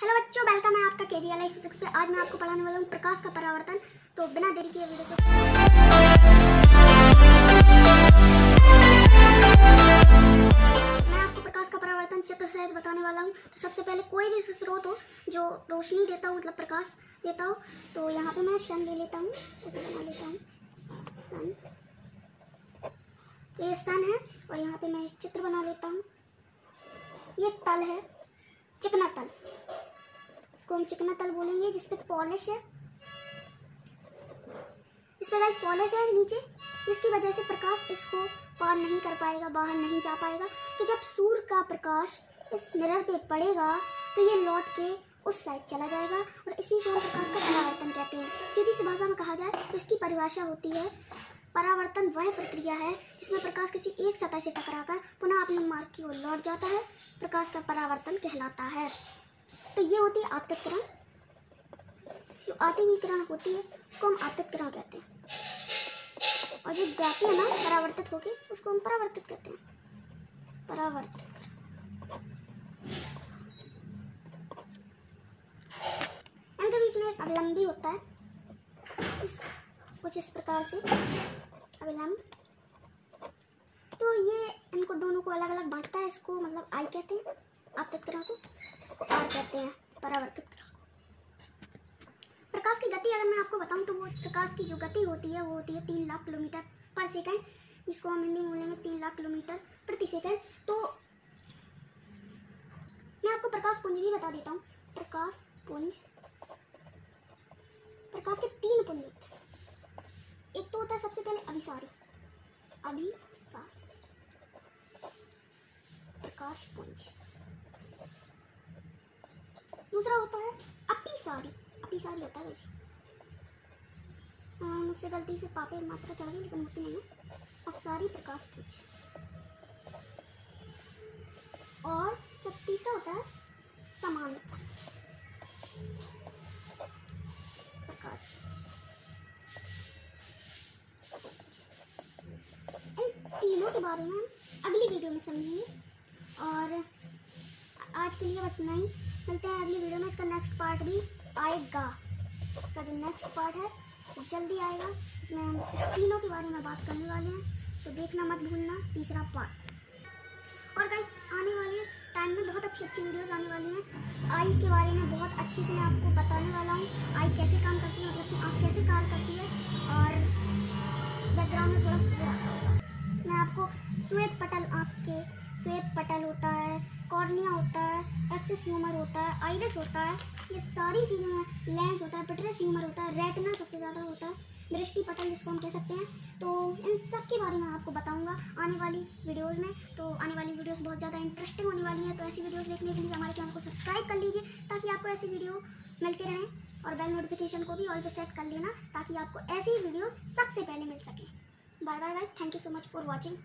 Hello बच्चों welcome है आपका के जी एल फिजिक्स पे। आज मैं आपको पढ़ाने वाला हूँ प्रकाश का परावर्तन। तो बिना देरी किए वीडियो को मैं आपको प्रकाश का परावर्तन चित्र सहित बताने वाला हूँ। तो सबसे पहले कोई भी स्रोत हो जो रोशनी देता हो मतलब प्रकाश देता हो तो यहाँ पे मैं सन ले लेता हूँ, उसे बना लेता हूँ। सन तो ये सन है, और यहाँ पे मैं एक चित्र बना लेता हूँ। ये तल है, चिकना तल। इसको हम चिकना तल बोलेंगे जिसपे पॉलिश है। इस पे गाइस पॉलिश है नीचे। इसकी वजह से प्रकाश इसको पार नहीं कर पाएगा, बाहर नहीं जा पाएगा। तो जब सूर्य का प्रकाश इस मिरर पे पड़ेगा तो ये लौट के उस साइड चला जाएगा। और इसी को प्रकाश का परावर्तन कहते हैं। सीधी सी भाषा में कहा जाए तो इसकी परिभाषा होती है, परावर्तन वह प्रक्रिया है जिसमें प्रकाश किसी एक सतह से टकराकर पुनः अपने मार्ग की ओर लौट जाता है। प्रकाश का परावर्तन कहलाता है। तो ये होती है आपतित किरण जो आती हुई किरण होती है, उसको हम आपतित किरण कहते हैं। और जो जाती है ना, परावर्तित होके, उसको हम परावर्तित कहते हैं। परावर्तित। इनके बीच में एक अवलंबी होता है। इस, कुछ इस प्रकार से अविलंब। तो ये इनको दोनों को अलग अलग बांटता है इसको मतलब आई कहते हैं आपतित किरण को। कहते हैं, परावर्तित प्रकाश की गति, अगर मैं आपको बताऊँ तो वो प्रकाश की जो गति होती है, वो होती है तीन लाख किलोमीटर पर सेकंड, जिसको हम हिंदी में बोलेंगे तीन लाख किलोमीटर प्रति सेकंड। तो मैं आपको प्रकाश पुंज भी बता देता हूँ। प्रकाश पुंज, प्रकाश के तीन पुंज होते हैं। एक तो होता है सबसे पहले अभिसारी। अभिसारी। प्रकाश पुंज। दूसरा होता है अपिसारी अपिसारी होता है वैसे। मुझसे गलती से पापे मात्रा चढ़ गई, लेकिन होती नहीं है अपसारी प्रकाश पुंज और सब तीसरा होता है समांतर प्रकाश इन तीनों के बारे में अगली वीडियो में समझेंगे। और आज के लिए बस इतना ही। मिलते हैं अगली वीडियो में, इसका नेक्स्ट पार्ट भी आएगा। इसका जो नेक्स्ट पार्ट है जल्दी आएगा। इसमें हम इस तीनों के बारे में बात करने वाले हैं तो देखना मत भूलना, तीसरा पार्ट और गाइस आने वाले टाइम में बहुत अच्छी अच्छी वीडियोस आने वाली हैं। आई के बारे में बहुत अच्छे से मैं आपको बताने वाला हूँ, आई कैसे काम करती है मतलब कि आँख कैसे कार्य करती है, और बैकग्राउंड में थोड़ा सुबह आता होगा। मैं आपको श्वेत पटल आँख के, श्वेत पटल होता कॉर्निया होता है, एक्सिस ह्यूमर होता है, आइरिस होता है, ये सारी चीज़ें में लेंस होता है, पिटरस ह्यूमर होता है, रेटना सबसे ज़्यादा होता है, दृष्टि पटल जिसको हम कह सकते हैं। तो इन सब के बारे में आपको बताऊँगा आने वाली वीडियोस में। तो आने वाली वीडियोस बहुत ज़्यादा इंटरेस्टिंग होने वाली हैं तो ऐसी वीडियोस देखने के लिए हमारे चैनल को सब्सक्राइब कर लीजिए, ताकि आपको ऐसी वीडियो मिलते रहें, और बेल नोटिफिकेशन को भी ऑल पे सेट कर लेना, ताकि आपको ऐसी वीडियो सबसे पहले मिल सके। Bye bye guys thank you so much for watching